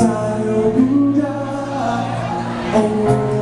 I'll Sayonara. Oh.